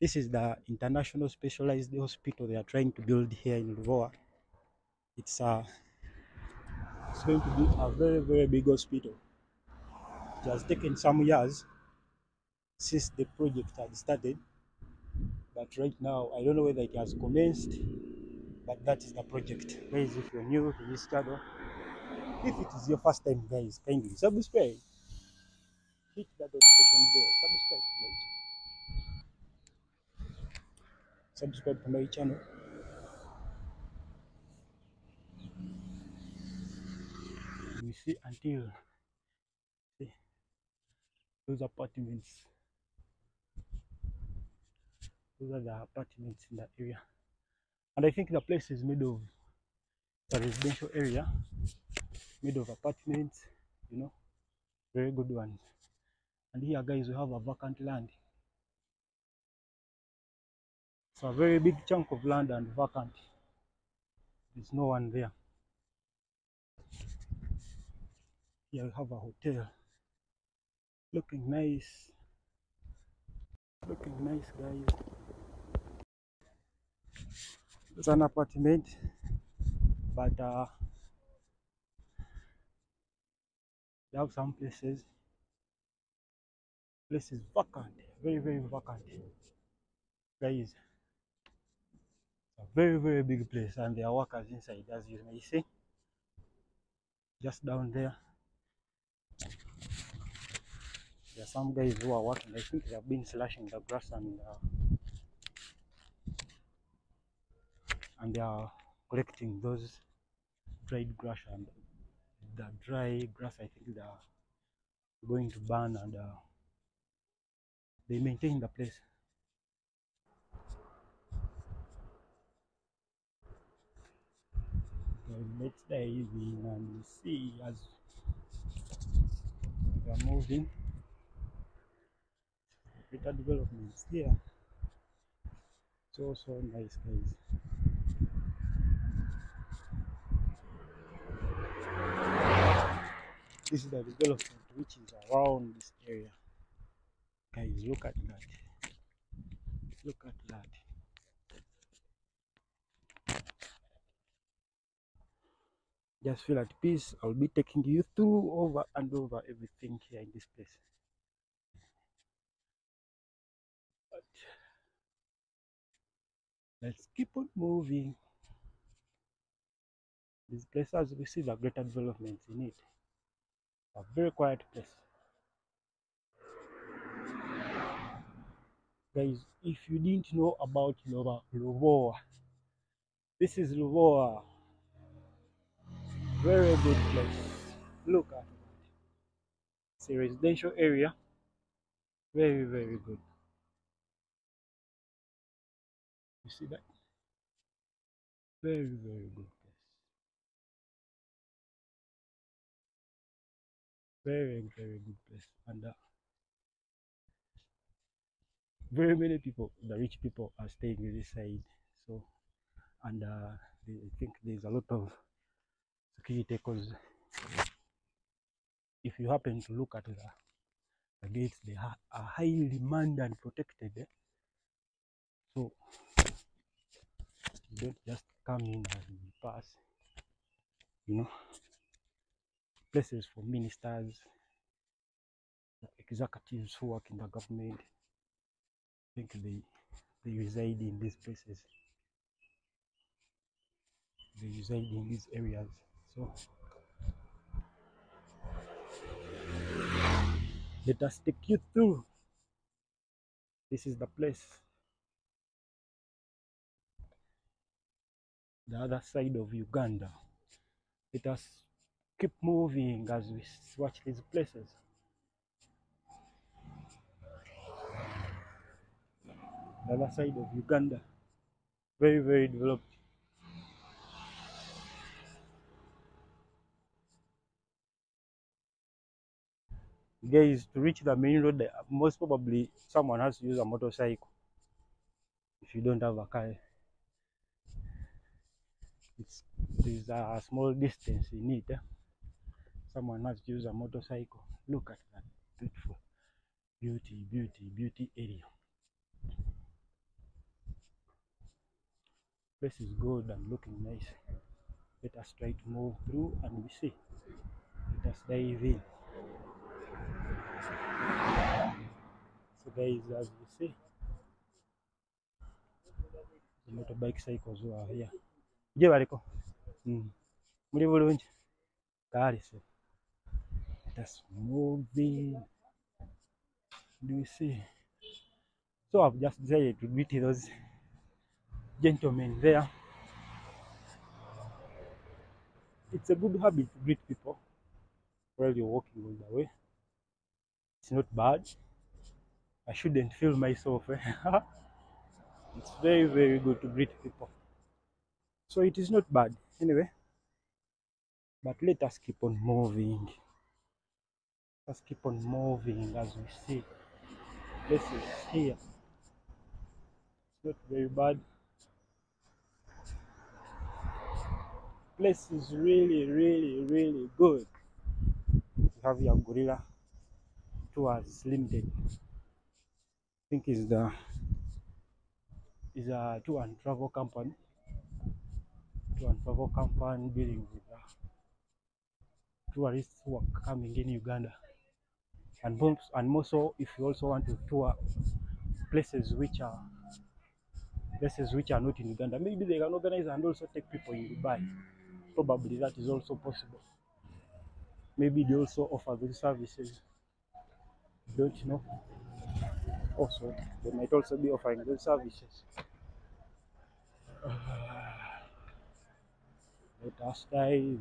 This is the international specialized hospital they are trying to build here in Lubowa. It's uh, it's going to be a very very big hospital. It has taken some years since the project had started, but right now I don't know whether it has commenced. But that is the project. Guys, if you're new to this channel, if it is your first time, guys, kindly subscribe. Hit that notification bell. Subscribe to my channel. Subscribe to my channel. We see until see those apartments. Those are the apartments in that area. And I think the place is made of a residential area, made of apartments, you know, very good ones. And here, guys, we have a vacant land. It's a very big chunk of land and vacant. There's no one there. Here we have a hotel. Looking nice. Looking nice, guys. It's an apartment, but uh, they have some places. Places vacant, very very vacant. Guys, a very very big place, and there are workers inside, as you may see. Just down there, there are some guys who are working. I think they have been slashing the grass and. Uh, and they are collecting those dried grass and the dry grass I think they are going to burn and uh, they maintain the place. Let's dive in and see as we are moving. Better developments here. So so nice guys. This is the development which is around this area. Guys, look at that. Look at that. Just feel at peace. I'll be taking you through over and over everything here in this place. But let's keep on moving. This place, as we see, the greater developments in it. A very quiet place. Guys, if you didn't know about Lova, Lubowa, this is Lubowa. Very good place. Look at it. It's a residential area. Very, very good. You see that? Very, very good place. Very, very good place. And uh, very many people, the rich people, are staying in this side. So, and uh, I think there's a lot of security because if you happen to look at the, the gates, they are highly manned and protected. eh. So, you don't just come in and pass, you know. Places for ministers, executives who work in the government. I think they they reside in these places. They reside in these areas. So let us take you through. This is the place. The other side of Uganda. Let us keep moving as we watch these places. The other side of Uganda. Very, very developed. Guys, to reach the main road, most probably someone has to use a motorcycle. If you don't have a car, it's there's a small distance in it. eh. Someone has to use a motorcycle. Look at that beautiful, beauty, beauty, beauty area. Place is good and looking nice. Let us try to move through and we see. Let us dive in. Guys, as you see, the motorbike cycles who are here. Je baliko? Mm. Muli bulungi? Kale so. Let us. Do you see? So I've just decided to greet those gentlemen there. It's a good habit to greet people while you're walking on the way. It's not bad. I shouldn't feel myself. eh? it's very, very good to greet people. So it is not bad. Anyway, but let us keep on moving. Let's keep on moving as we see places here. It's not very bad. Place is really, really, really good. You have your Gorilla Tours Limited. I think is the is a tour and travel company. Tour and travel company dealing with uh, tourists who are coming in Uganda. And most, and more so if you also want to tour places which are places which are not in Uganda. Maybe they can organize and also take people in Dubai. Probably that is also possible. Maybe they also offer those services. Don't you know. Also, they might also be offering those services. Let us dive.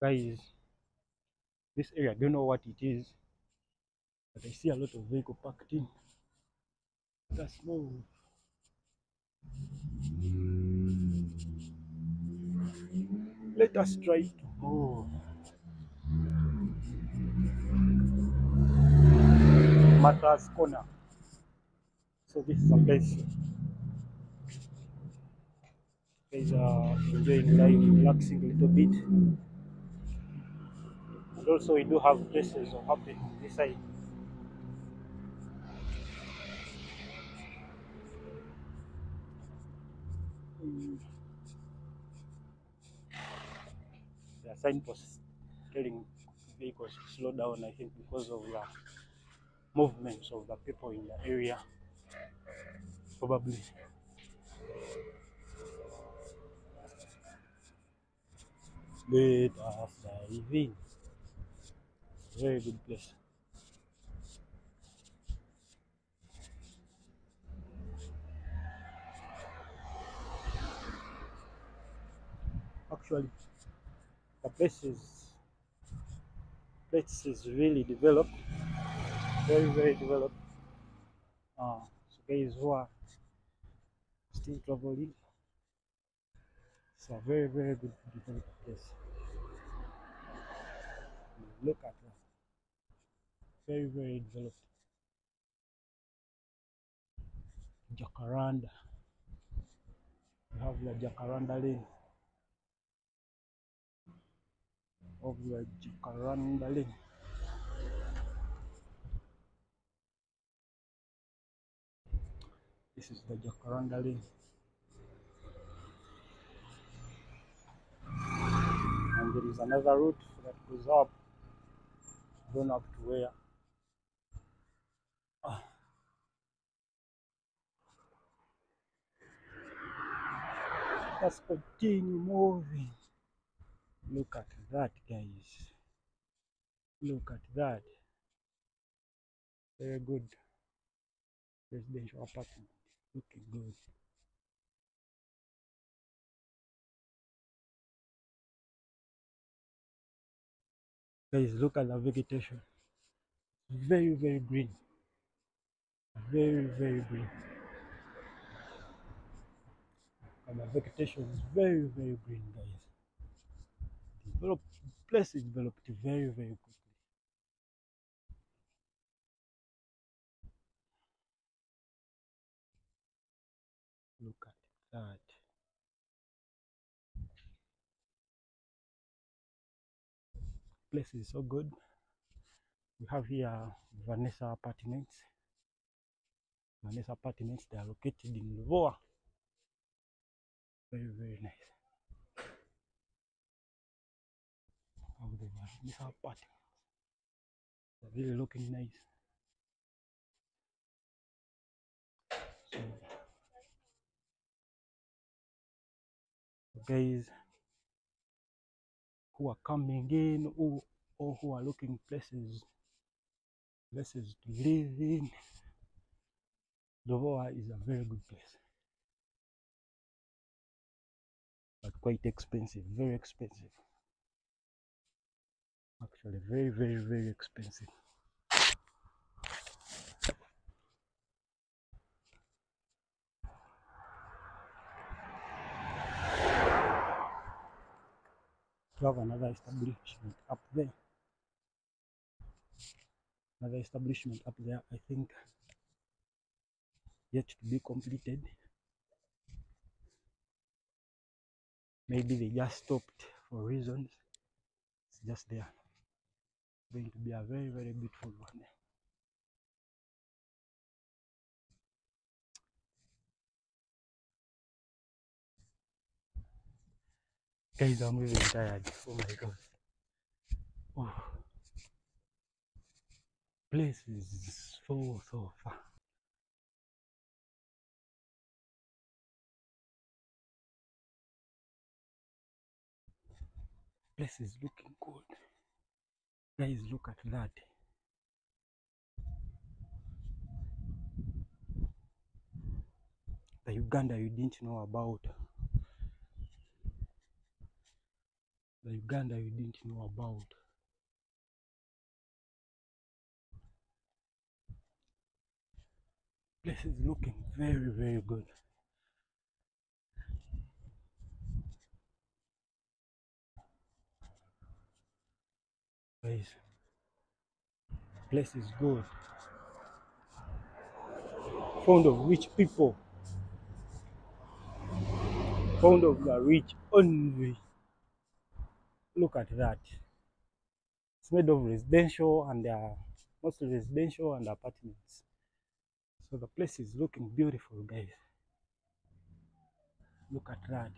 Guys, this area, I don't know what it is, but I see a lot of vehicle parked in. Let us move. Let us try to move. Matras Corner. So this is a place guys are uh, enjoying life, relaxing a little bit. And also we do have places of happening on this side. The signposts telling vehicles to slow down, I think, because of the movements of the people in the area. Probably. Let us dive. Very good place. Actually, the place is place is really developed, very very developed. Uh, so guys who are still traveling, it's a very very good developed place. Look at that, very very developed. Jacaranda, we have the Jacaranda lane. of the Jacaranda lane. This is the Jacaranda lane. And there is another route that goes up, going up to where? Ah. Let's continue moving. Look at that, guys. Look at that. Very good. Residential apartment. Looking good. Guys, look at the vegetation. Very, very green. Very, very green. And the vegetation is very, very green, guys. Develop, place is developed very, very quickly. Look at that. Place is so good. We have here Vanessa Apartments. Vanessa apartments, they are located in Lubowa. Very, very nice. How the Vanessa apartments. They're really looking nice. So, guys who are coming in or, or who are looking places places to live in, Lubowa is a very good place. But quite expensive, very expensive. Actually, very, very, very expensive. We have another establishment up there. Another establishment up there, I think, yet to be completed. Maybe they just stopped for reasons. It's just there. Going to be a very, very beautiful one. Guys, I'm even tired. Oh my god. Oh. Place is so, so far. Place is looking good. Guys, look at that. The Uganda you didn't know about. The Uganda you didn't know about. Place is looking very, very good. Guys, place is good. Fond of rich people. Fond of the rich only. Look at that. It's made of residential and uh, mostly residential and apartments. So the place is looking beautiful, guys. Look at that.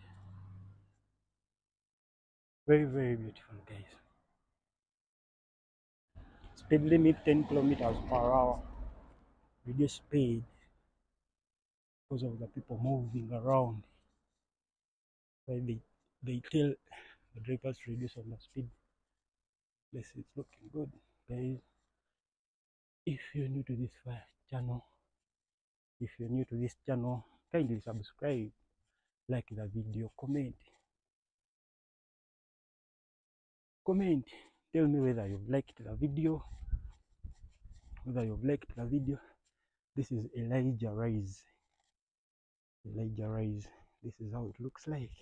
Very, very beautiful, guys. Speed limit 10 kilometers per hour. Reduce speed because of the people moving around. They, they tell the drivers to reduce on the speed. Place is looking good, guys. If you're new to this channel, if you're new to this channel, kindly subscribe, like the video, comment. Comment, tell me whether you've liked the video, whether you've liked the video. This is Elijah Rise. Elijah Rise. This is how it looks like.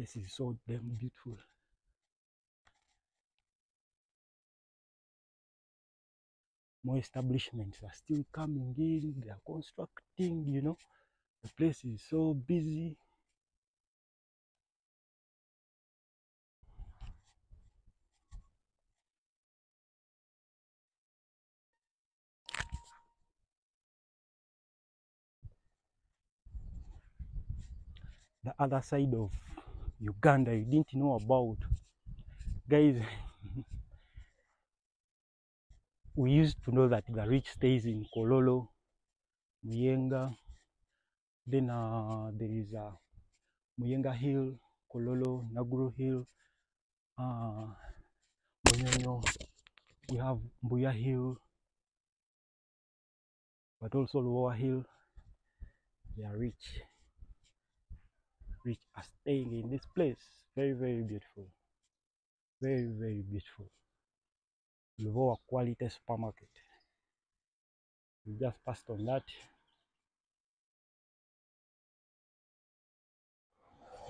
This is so damn beautiful. more establishments are still coming in they are constructing you know the place is so busy the other side of uganda you didn't know about guys we used to know that the rich stays in Kololo, Muyenga. Then uh, there is uh, Muyenga Hill, Kololo, Naguru Hill, uh. We have Mbuya Hill, but also Lower Hill. They are rich. Rich are staying in this place. Very, very beautiful. Very, very beautiful. Lubowa Quality Supermarket. We just passed on that.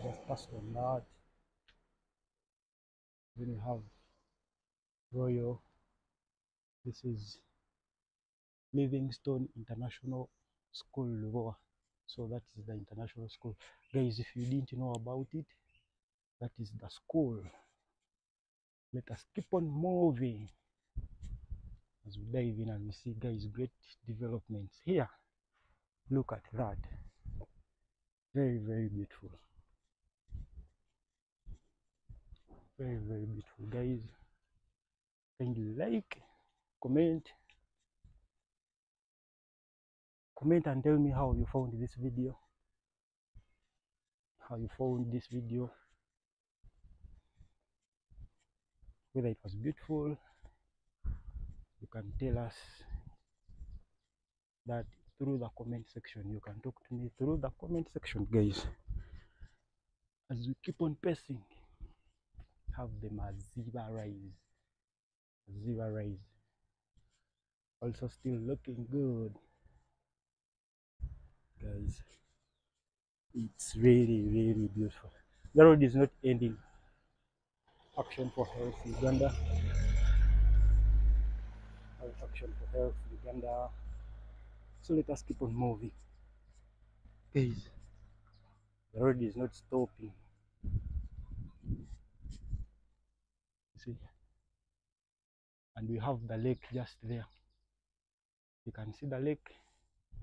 Just passed on that. Then you have Royal. This is Livingstone International School Lubowa. So that is the international school. Guys, if you didn't know about it, that is the school. Let us keep on moving. as we dive in and we see guys great developments here look at that very very beautiful very very beautiful guys kindly like comment comment and tell me how you found this video. How you found this video. Whether it was beautiful you can tell us that through the comment section. You can talk to me through the comment section guys. As we keep on pressing have the maziba rise. Maziba rise. Also still looking good guys it's really really beautiful. The road is not ending. Action for health uganda. Action for health uganda. So let us keep on moving. Guys the road is not stopping. See? And we have the lake just there. You can see the lake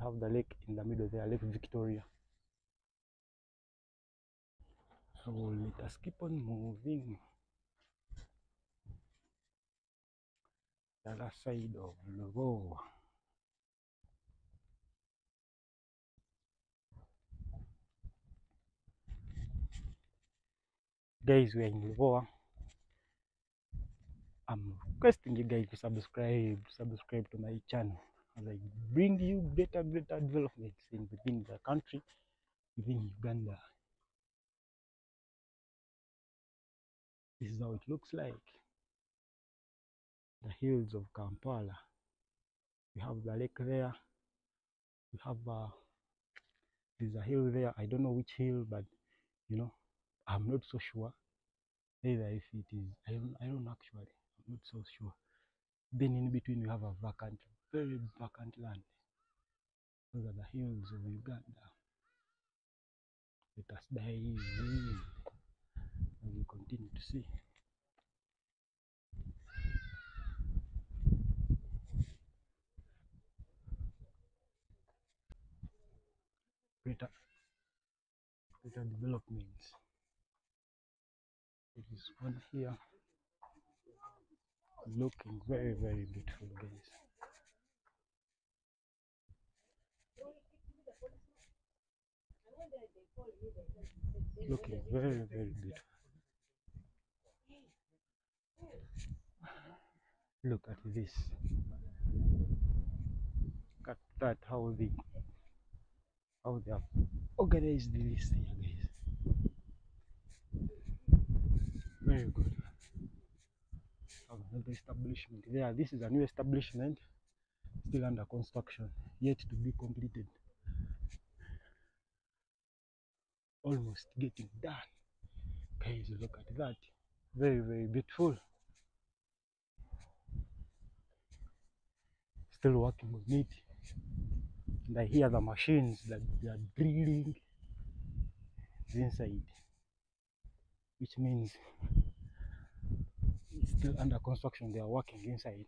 have the lake in the middle there lake victoria so let us keep on moving the other side of Lovo. Guys, we are in Lubowa. I'm requesting you guys to subscribe, subscribe to my channel I bring you better, better developments in within the country, within Uganda. This is how it looks like. The hills of Kampala. We have the lake there. We have uh, there's a hill there. I don't know which hill, but you know, I'm not so sure. Either if it is, I don't, I don't actually. I'm not so sure. Then in between we have a vacant, very vacant land. Those are the hills of Uganda. Let us dive in as we continue to see. Greater, greater developments. It is one here looking very, very beautiful, guys. Looking very, very beautiful. Look at this. Look at that, how they how they have organized oh, this here, guys. Very good. Another establishment there. This is a new establishment, still under construction, yet to be completed. Almost getting done. Guys, look at that. Very, very beautiful. Still working on it. And I hear the machines that they are drilling inside, which means it's still under construction. They are working inside.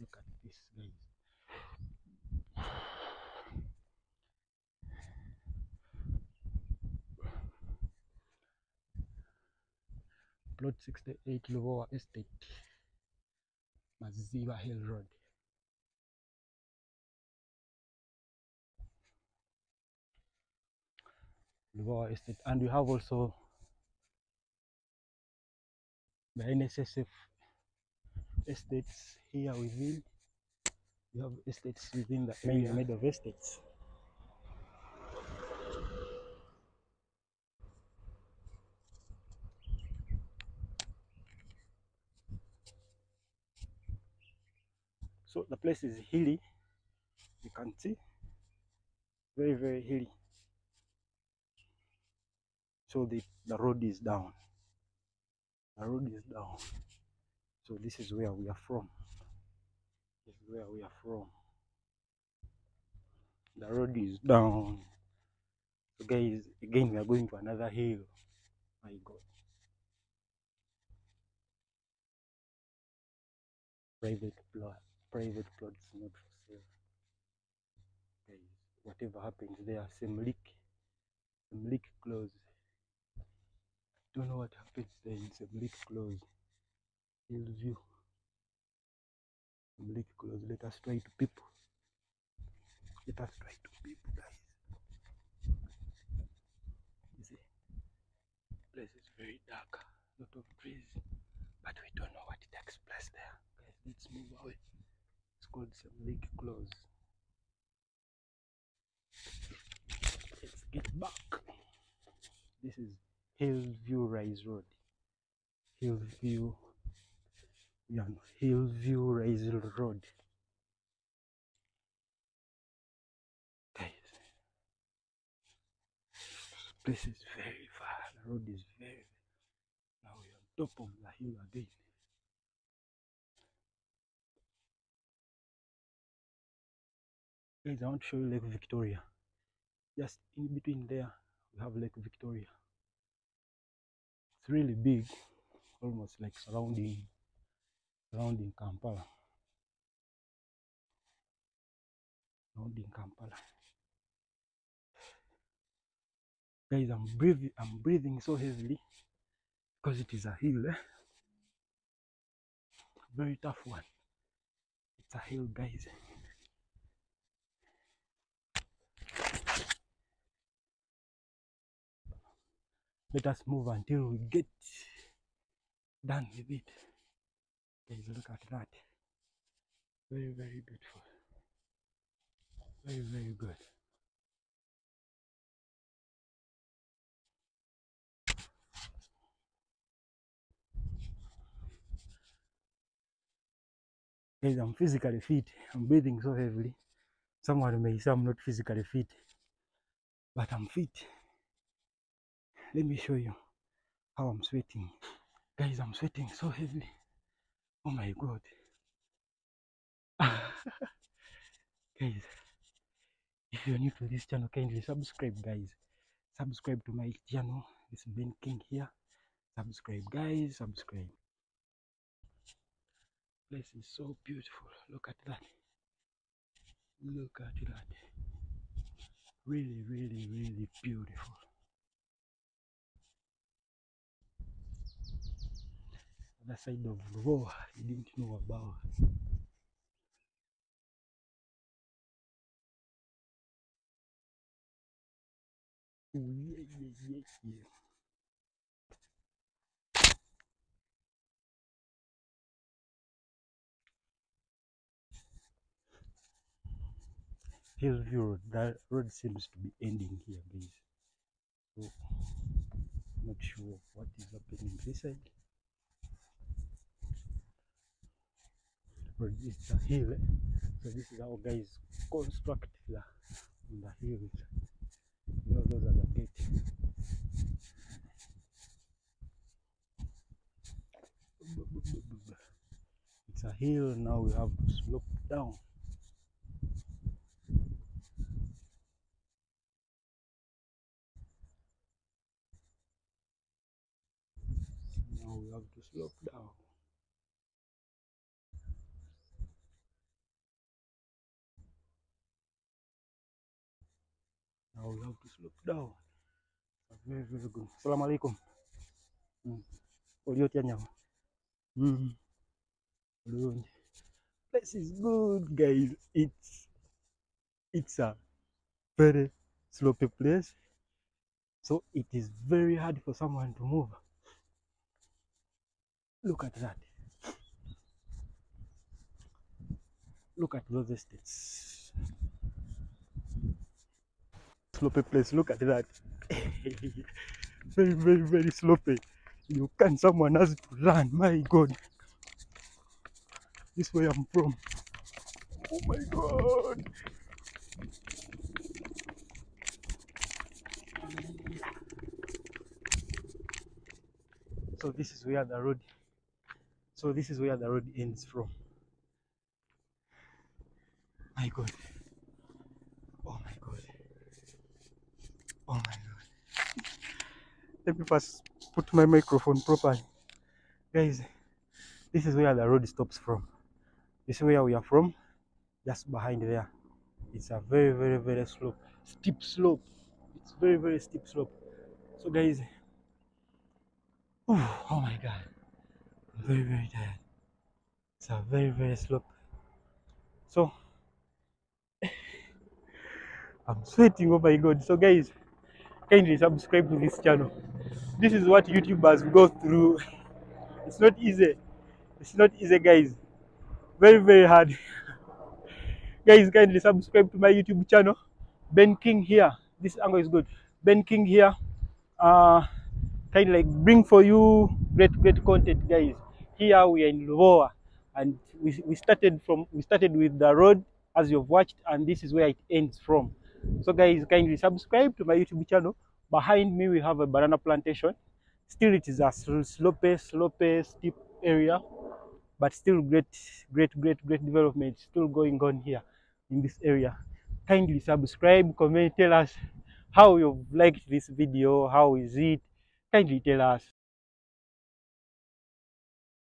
Look at this, guys. Plot 68 Lubowa Estate, Maziba Hill Road. Lubowa Estate, and we have also the NSSF estates here within. We have estates within the area made of estates. So the place is hilly, you can see, very, very hilly. So the, the road is down. The road is down. So this is where we are from. This is where we are from. The road is down. So guys, again we are going to another hill. My God. Private plo- private plots not for sale. Guys, whatever happens there, same leak, close. Don't know what happens there in leak close. Some leak close. Let us try to people. Let us try to people, guys. You see, place is very dark, lot of trees, but we don't know what takes place there. Guys, let's move away. It's called some lake close. Let's get back. This is Hillview Rise Road. Hillview, yeah, no, Hillview Rise Road. This place is very far. The road is very. Now we're on top of the hill again. Guys, I want to show you Lake Victoria. Just in between there, we have Lake Victoria. It's really big, almost like surrounding surrounding Kampala. Surrounding Kampala. Guys, I'm breathing I'm breathing so heavily because it is a hill. Eh? Very tough one. It's a hill, guys. Let us move until we get done with it. Guys look at that. Very very beautiful. Very very good. Guys i'm physically fit. I'm breathing so heavily. Someone may say i'm not physically fit but i'm fit let me show you how I'm sweating. Guys, I'm sweating so heavily. Oh my god. guys, if you're new to this channel, kindly subscribe, guys. Subscribe to my channel. It's Ben King here. Subscribe, guys. Subscribe. Place is so beautiful. Look at that. Look at that. Really, really, really beautiful. Other side of Ruoa you didn't know about. Ooh, yeah, yeah, yeah, yeah. Hillview Road, that road seems to be ending here, guys. So, not sure what is happening this side. Is a hill, so this is how guys construct the, on the hills. You know, those are the gates. It's a hill, now we have to slope down. Now we have to slope down. We have to slope down. Very, very good. Assalamu alaikum. Mm. This is good, guys. It's it's a very slopey place, so it is very hard for someone to move. Look at that. Look at those estates. Slopey place. Look at that. very, very, very slopey. You can someone has to run. My God. This way I'm from. Oh my God. So this is where the road. So this is where the road ends from. My God. Oh my God. Oh my God. Me first put my microphone properly. Guys, this is where the road stops from. This is where we are from, just behind there. It's a very, very, very slope, steep slope. It's very, very steep slope. So guys, oh, oh my god, I'm very, very tired. It's a very, very slope. So I'm sweating, oh my god. So guys, kindly subscribe to this channel. This is what YouTubers go through. It's not easy. It's not easy, guys. Very, very hard. guys, kindly subscribe to my YouTube channel. Ben King here. This angle is good. Ben King here. Uh kind of like bring for you great, great content, guys. Here we are in Lubowa, and we, we started from we started with the road as you've watched, and this is where it ends from. So, guys, kindly subscribe to my YouTube channel. Behind me, we have a banana plantation. Still, it is a slope, slope, steep area, but still great, great, great, great development still going on here in this area. Kindly subscribe, comment, tell us how you've liked this video, how is it. Kindly tell us.